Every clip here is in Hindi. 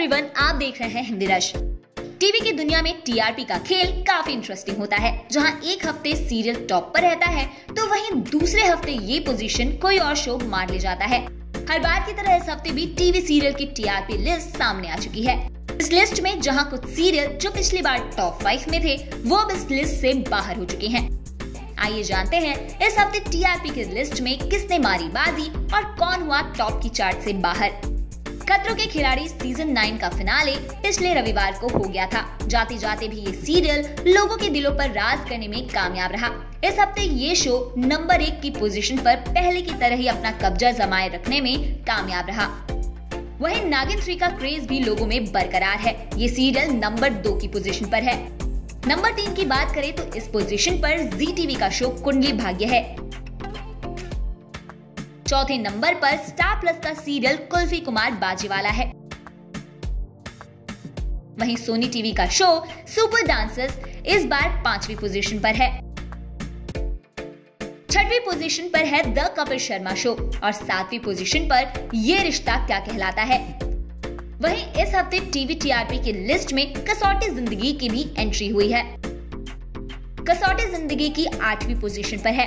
एवरीवन आप देख रहे हैं हिंदी रश। टीवी की दुनिया में टीआरपी का खेल काफ़ी इंटरेस्टिंग होता है। जहाँ एक हफ़्ते सीरियल टॉप पर रहता है तो वहीं दूसरे हफ़्ते ये पोजीशन कोई और शो मार ले जाता है। हर बार की तरह इस हफ़्ते भी टीवी सीरियल की टीआरपी लिस्ट सामने आ चुकी है। इस लिस्ट में जहाँ कुछ सीरियल जो पिछली बार टॉप फाइव में थे, वो अब इस लिस्ट से बाहर हो चुके हैं। आइए जानते हैं, इस हफ़्ते टीआरपी की लिस्ट में किसने मारी बाजी और कौन हुआ टॉप की चार्ट से बाहर। खतरों के खिलाड़ी सीज़न नाइन का फिनाले पिछले रविवार को हो गया था। जाते जाते भी ये सीरियल लोगों के दिलों पर राज करने में कामयाब रहा। इस हफ़्ते ये शो नंबर एक की पोजीशन पर पहले की तरह ही अपना कब्जा जमाए रखने में कामयाब रहा। वहीं नागिन थ्री का क्रेज भी लोगों में बरकरार है। ये सीरियल नंबर दो की पोजीशन पर है। नंबर तीन की बात करें तो इस पोजीशन पर जी टीवी का शो कुंडली भाग्य है। चौथे नंबर पर स्टार प्लस का सीरियल कुल्फी कुमार बाजीवाला है। वहीं सोनी टीवी का शो सुपर डांसर्स इस बार पांचवी पोजीशन पर है। छठवीं पोजीशन पर है द कपिल शर्मा शो और सातवीं पोजीशन पर ये रिश्ता क्या कहलाता है? वहीं इस हफ़्ते टीवी टीआरपी की लिस्ट में कसौटी ज़िंदगी की भी एंट्री हुई है। कसौटी ज़िंदगी की आठवीं पोजीशन पर है।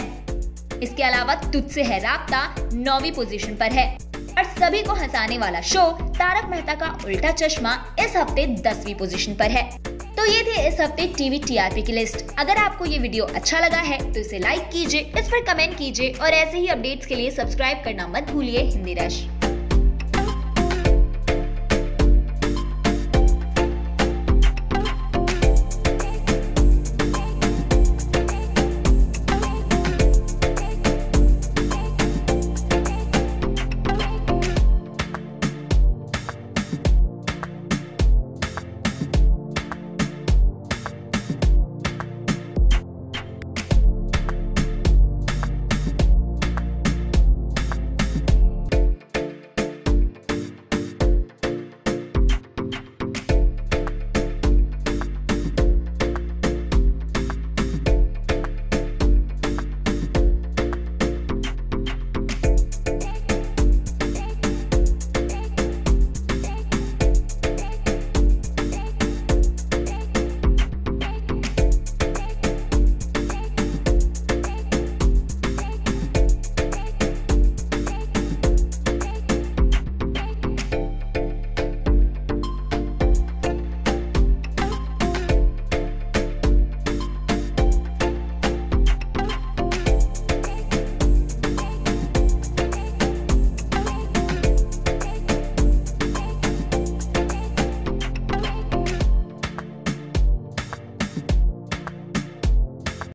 इसके अलावा तुझसे है राबता, नौवीं पोजीशन पर है। और सभी को हंसाने वाला शो तारक मेहता का उल्टा चश्मा इस हफ़्ते दसवीं पोजीशन पर है। तो ये थे इस हफ़्ते टीवी टीआरपी की लिस्ट अगर आपको ये वीडियो अच्छा लगा है तो इसे लाइक कीजिए, इस पर कमेंट कीजिए, और ऐसे ही अपडेट्स के लिए सब्सक्राइब करना मत भूलिए, हिंदी रश।